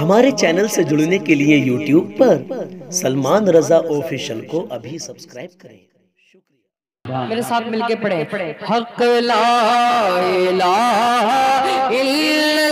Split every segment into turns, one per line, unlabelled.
ہمارے چینل سے جڑنے کے لیے یوٹیوب پر سلمان رضا آفیشل کو ابھی سبسکرائب کریں۔
میرے ساتھ مل کے پڑھیں۔ حق لا الہ الا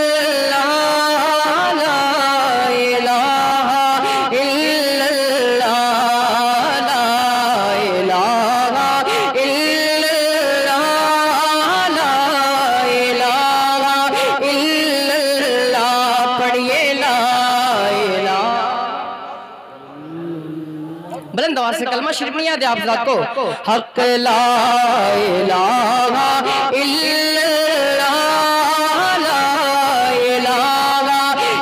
کلمہ شریف آپ ذات کو حق لا الہ الا اللہ لا الہ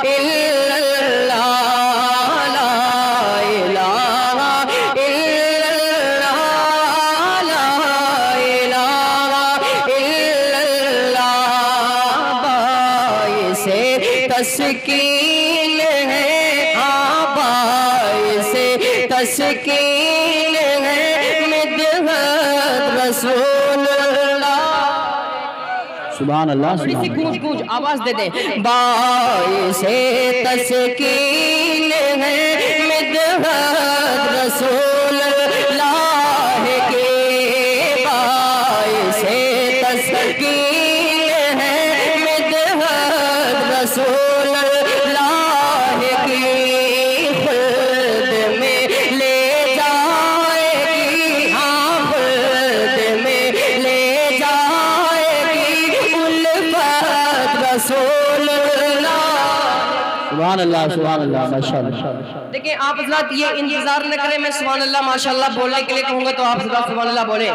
الا اللہ
سبحان اللہ
تھوڑی سی گونج گونج آواز دے دیں باعث تسکین ہے مدحت رسول
سبحان اللہ سبحان اللہ، ماشاءاللہ۔
دیکھیں، آپ حضرات یہ انتظار نہ کریں، میں سبحان اللہ، ماشاءاللہ بولنے کے لیے کہوں گا تو آپ حضرات سبحان اللہ بولیں۔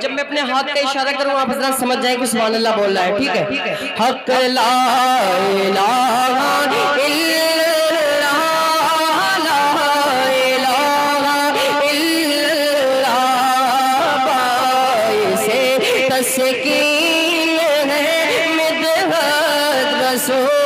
جب میں اپنے ہاتھ کا اشارہ کروں، آپ حضرات سمجھ جائیں کہ سبحان اللہ بول رہا ہے، ٹھیک ہے؟ حق لا الہ الا اللہ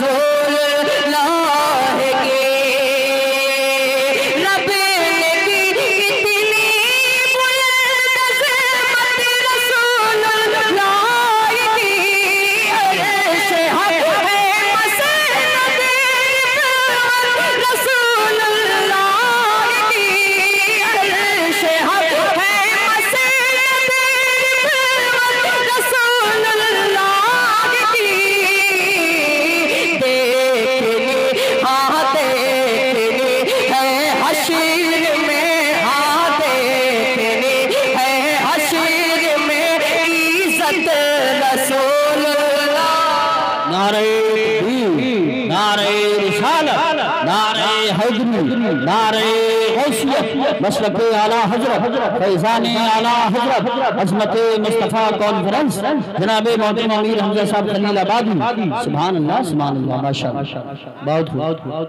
soul. حیدری نعرہ حیثیت مسلک اعلیٰ حضرت، فیضان اعلیٰ حضرت، عظمت مصطفیٰ کانفرنس جناب محترم امیر حمزہ صاحب خلیل آبادی، سبحان اللہ سبحان اللہ، ماشاءاللہ، بہت خوب۔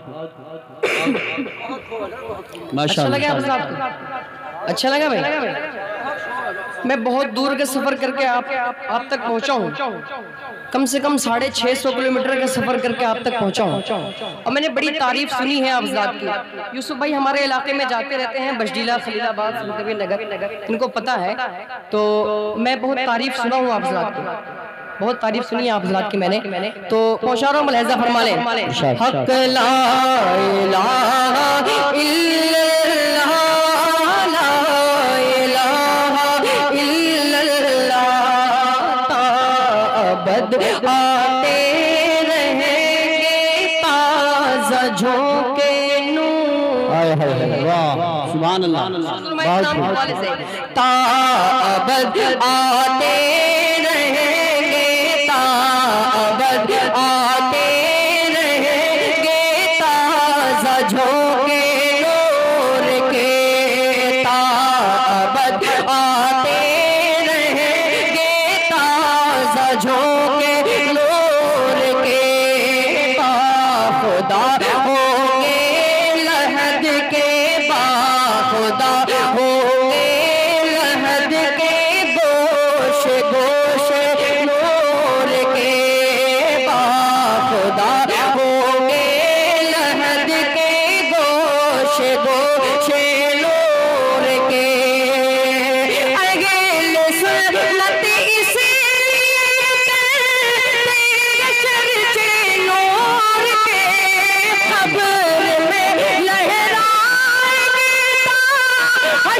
اچھا
ماشاءاللہ
لگا آپ اچھا لگا بھائی۔ میں بہت دور کے سفر کر کے آپ تک پہنچا ہوں۔ کم سے کم ساڑھے چھ سو کلومیٹر کا سفر کر کے آپ تک پہنچا ہوں۔ اور میں نے بڑی تعریف سنی ہے آپ ذات کی۔ یوسف بھائی ہمارے علاقے میں جاتے رہتے ہیں بجڈیلا خلیل آباد سلطوی نگر ان کو پتہ ہے۔ تو میں بہت تعریف سنا ہوں آپ ذات کی بہت تعریف سنی ہے آپ حضرات کی میں نے۔ تو پہنچا رہا ہوں ملحظہ فرما لیں۔ حق لا الہ الا
سبحان اللہ۔
تابد آتے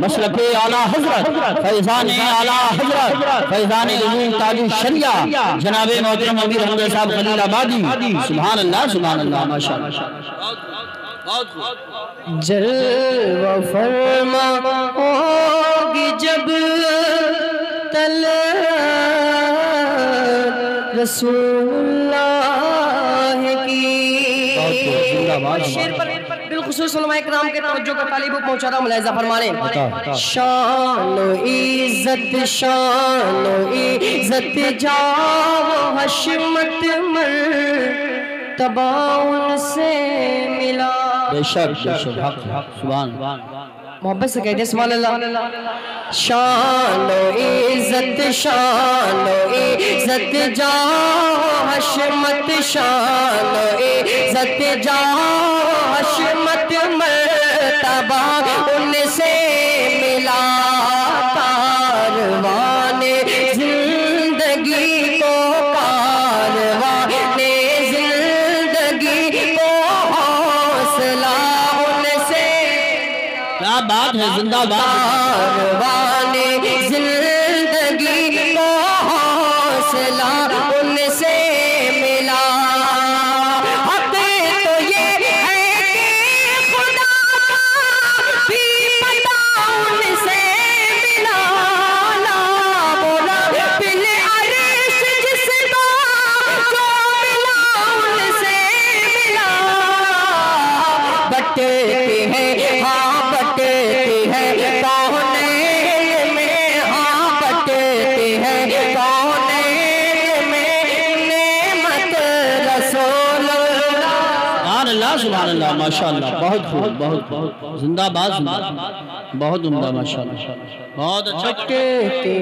مسلک اعلی حضرت فیضان اعلی حضرت فیضان عظیم تاج الشریعہ جناب محترم امیر حمد صاحب خلیل آبادی سبحان اللہ سبحان اللہ ماشاءاللہ۔
جلوہ فرما ہوگی جب تل رسول اللہ کی شیر پر بالخصوص علماء اکرام کے توجہ کا طالب پہنچا رہا ملاحظہ فرمانے۔ شان و عزت شان و عزت جاو حشمت مر تباؤن سے ملا۔
بے شک بے شک حق سبحان
محبت سے کہہ دیں سبحان اللہ۔ شان و عزت، شان و عزت جا حشمت، شان و عزت جا حشمت، مرتبہ، ان سے
کیا ہے زندہ باد سبحان اللہ ماشاءاللہ بہت خوب بہت زندہ باد بہت عمدہ ماشاءاللہ۔ بہت اچھا
بٹے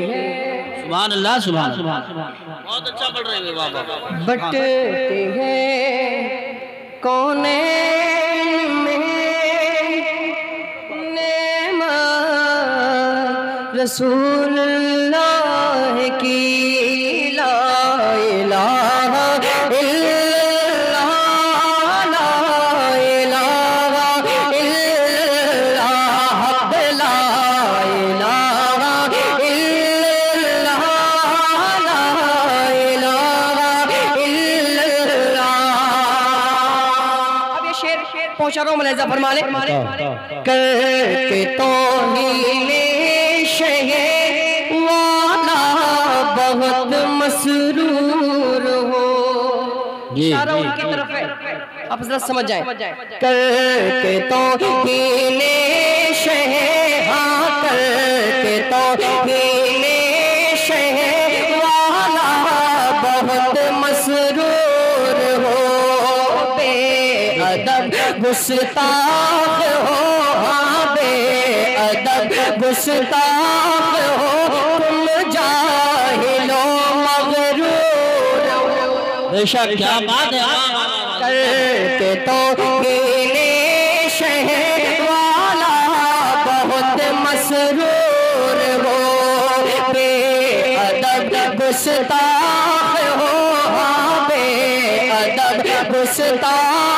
ہیں۔
سبحان اللہ سبحان اللہ۔ بہت اچھا پڑھ رہے ہیں بابا
بٹتے ہیں کون میں نعمت رسول اللہ۔ پہنچا رہا ہوں ملحظہ فرما لیں کر کے توہین شہ والا بہت مسرور ہو۔
جی
اشارہ ان کی طرف ہے۔ آپ حضرت سمجھ جائیں۔ کر کے توہین گستاخ ہو ہاں بے ادب، گستاخ ہو، تم جاہل و مغرور۔
بے شک کیا بات ہے؟
کر کے تو گیلے شہر والا بہت مسرور ہو۔ بے ادب، گستاخ ہو ہاں بے ادب، گستاخ